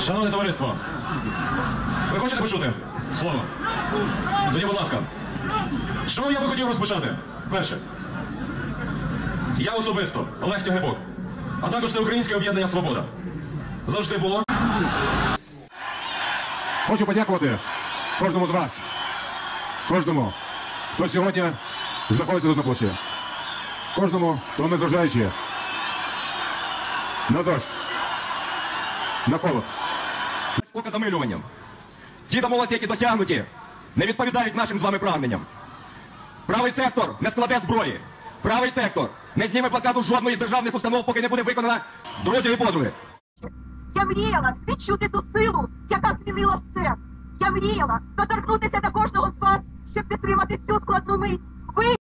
Шановне товариство, ви хочете почути слово? Тоді, будь ласка. Що я би хотів розпочати? Перше. Я особисто, Олег Тягибок, а також Всеукраїнське об'єднання Свобода. Завжди було. Хочу подякувати кожному з вас, кожному, хто сьогодні знаходиться тут на площі. Кожному, хто незважаючи на дощ, на холод, Поки замилюванням. Ті домовленості, які досягнуті, не відповідають нашим з вами прагненням. Правий сектор не складе зброї. Правий сектор не зніме блокаду жодної з державних установ, поки не буде виконана друзі і подруги. Я мріяла відчути ту силу, яка змінила все. Я мріяла доторкнутися до кожного з вас, щоб підтримати цю складну мить. Ви